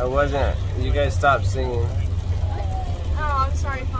I wasn't. You guys stopped singing. Oh, I'm sorry, Paul.